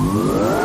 So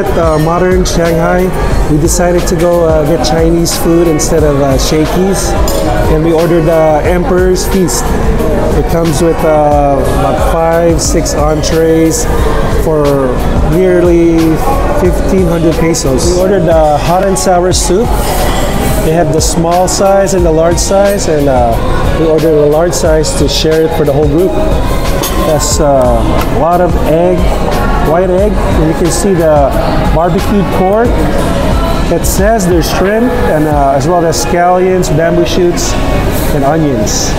at uh, Modern Shanghai. We decided to go uh, get Chinese food instead of uh, Shakey's, and we ordered uh, Emperor's Feast. It comes with uh, about five, six entrees for nearly 1,500 pesos. We ordered uh, hot and sour soup. They have the small size and the large size, and uh, we ordered the large size to share it for the whole group. That's uh, a lot of egg, white egg, and you can see the barbecued pork. It says there's shrimp and uh, as well as scallions, bamboo shoots, and onions.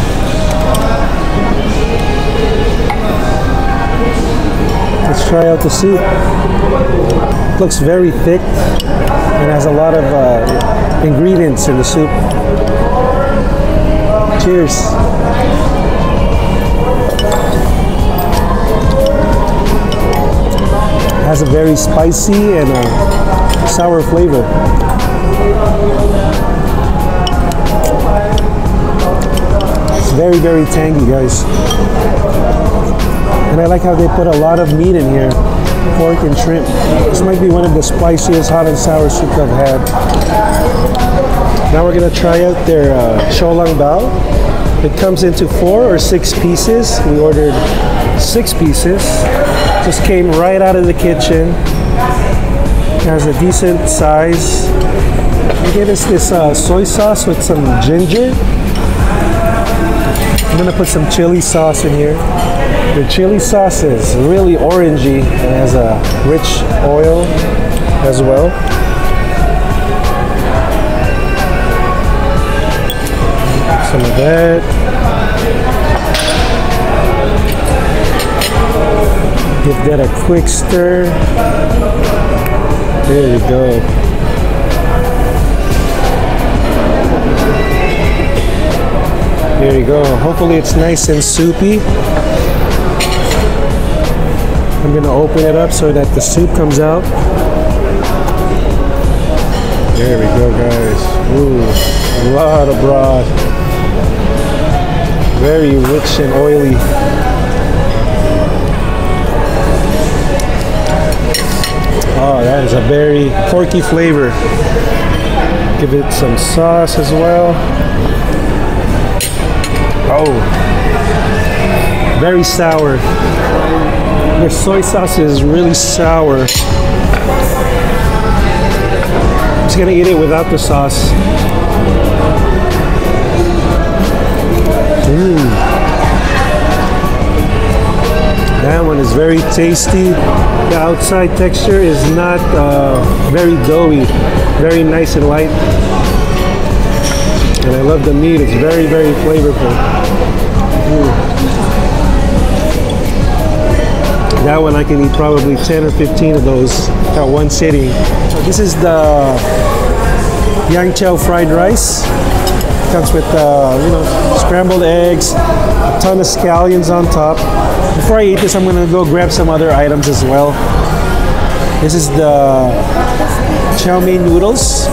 Let's try out the soup. looks very thick and has a lot of uh, ingredients in the soup. Cheers. has a very spicy and uh, sour flavor. It's very, very tangy, guys. And I like how they put a lot of meat in here, pork and shrimp. This might be one of the spiciest hot and sour soups I've had. We're gonna try out their uh, xiao long bao. It comes into four or six pieces. We ordered six pieces. Just came right out of the kitchen. It Has a decent size. They gave us this uh, soy sauce with some ginger. I'm gonna put some chili sauce in here. The chili sauce is really orangey and has a rich oil as well. Some of that. Give that a quick stir. There we go. There you go. Hopefully it's nice and soupy. I'm gonna open it up so that the soup comes out. There we go, guys. Ooh, a lot of broth. Very rich and oily. Oh, that is a very porky flavor. Give it some sauce as well. Oh, very sour. Their soy sauce is really sour. I'm just gonna eat it without the sauce. Mmm. That one is very tasty. The outside texture is not uh, very doughy, very nice and light. And I love the meat, it's very, very flavorful. Mm. That one I can eat probably 10 or 15 of those at one sitting. This is the Yang Chow fried rice. Comes with, uh, you know, scrambled eggs, a ton of scallions on top. Before I eat this, I'm gonna go grab some other items as well. This is the chow mein noodles,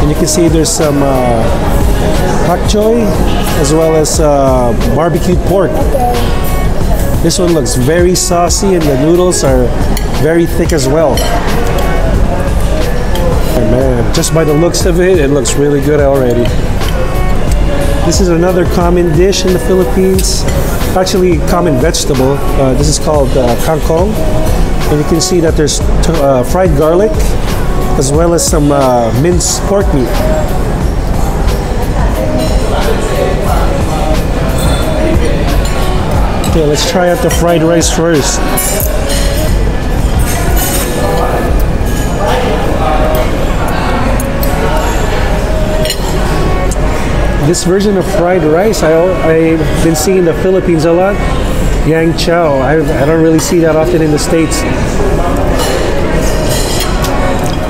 and you can see there's some uh, pak choy as well as uh, barbecued pork. This one looks very saucy, and the noodles are very thick as well. And man, just by the looks of it, it looks really good already. This is another common dish in the Philippines. Actually, common vegetable. Uh, this is called uh, kangkong. And you can see that there's uh, fried garlic as well as some uh, minced pork meat. Okay, let's try out the fried rice first. This version of fried rice, I, I've been seeing in the Philippines a lot. Yang Chow. I, I don't really see that often in the States.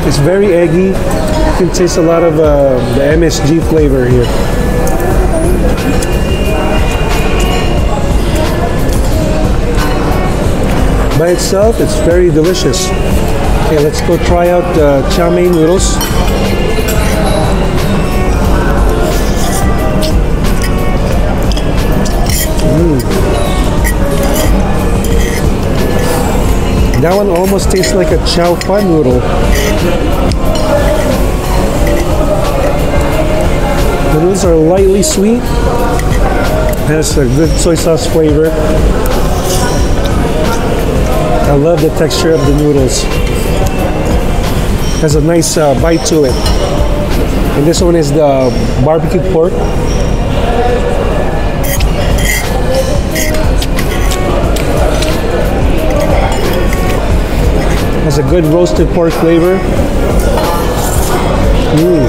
It's very eggy. You can taste a lot of uh, the MSG flavor here. By itself, it's very delicious. Okay, let's go try out the chow mein noodles. That one almost tastes like a chow fun noodle. The noodles are lightly sweet. Has a good soy sauce flavor. I love the texture of the noodles. Has a nice uh, bite to it. And this one is the barbecue pork. Has a good roasted pork flavor. Mm.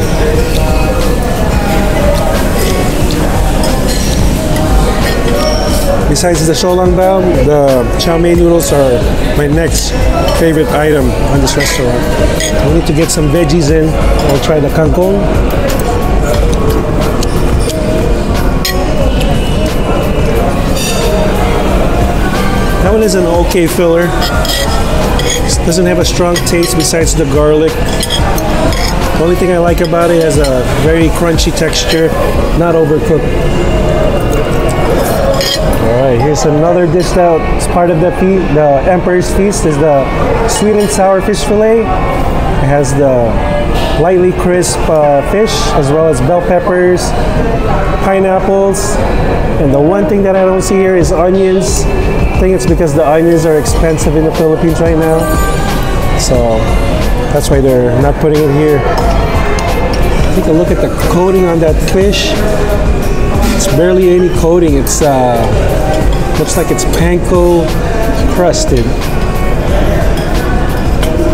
Besides the xiao long bao, the chow mein noodles are my next favorite item on this restaurant. I need to get some veggies in. I'll try the kangkong. That one is an okay filler. Doesn't have a strong taste besides the garlic. The only thing I like about it has a very crunchy texture, not overcooked. All right, here's another dish that's part of the fe- the Emperor's Feast is the sweet and sour fish fillet. It has the lightly crisp uh, fish as well as bell peppers, pineapples, and the one thing that I don't see here is onions. I think it's because the onions are expensive in the Philippines right now, so that's why they're not putting it here. Take a look at the coating on that fish. It's barely any coating. It's uh, looks like it's panko crusted.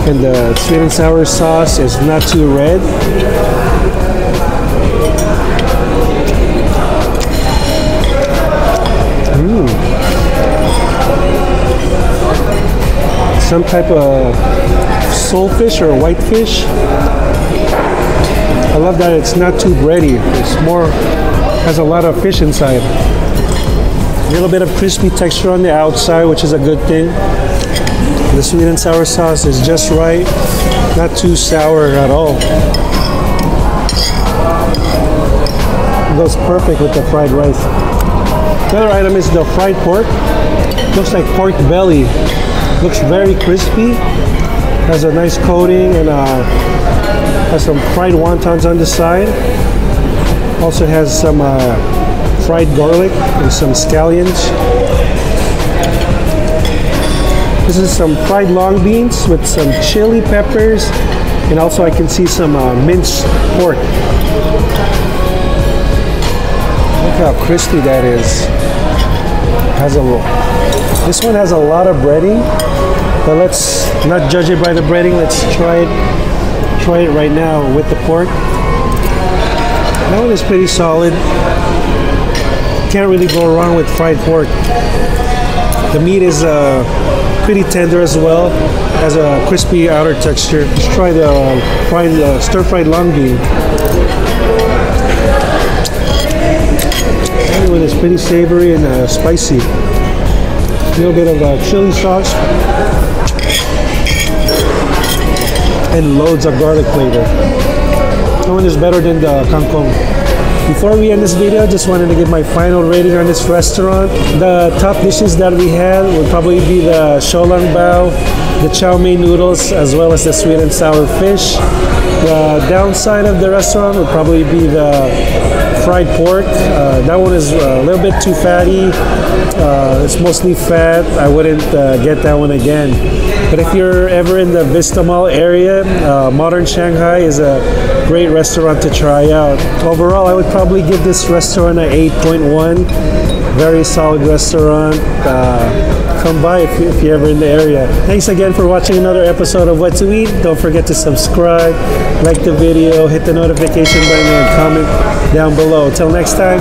And the sweet and sour sauce is not too red. Mm. Some type of solefish or whitefish. I love that it's not too bready. It's more has a lot of fish inside. A little bit of crispy texture on the outside, which is a good thing. The sweet and sour sauce is just right, not too sour at all. It goes perfect with the fried rice. The other item is the fried pork. Looks like pork belly. Looks very crispy. Has a nice coating and uh, has some fried wontons on the side. Also has some uh, fried garlic and some scallions. This is some fried long beans with some chili peppers and also I can see some uh, minced pork. Look how crispy that is. Has a. This one has a lot of breading, but let's not judge it by the breading. Let's try it. Try it right now with the pork. That one is pretty solid. Can't really go wrong with fried pork. The meat is uh, pretty tender as well. Has a crispy outer texture. Let's try the uh, fried uh, stir-fried long bean. That one is pretty savory and uh, spicy. A little bit of uh, chili sauce and loads of garlic flavor. That one is better than the kangkong. Before we end this video, just wanted to give my final rating on this restaurant. The top dishes that we had would probably be the xiao long bao, the chow mein noodles, as well as the sweet and sour fish. The downside of the restaurant would probably be the fried pork. Uh, that one is a little bit too fatty. Uh, it's mostly fat. I wouldn't uh, get that one again. But if you're ever in the Vista Mall area, uh, Modern Shanghai is a great restaurant to try out. Overall, I would probably give this restaurant an 8.1. Very solid restaurant. Uh, come by if, if you're ever in the area. Thanks again for watching another episode of What to Eat. Don't forget to subscribe, like the video, hit the notification button, and comment down below. Till next time,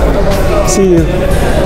see you.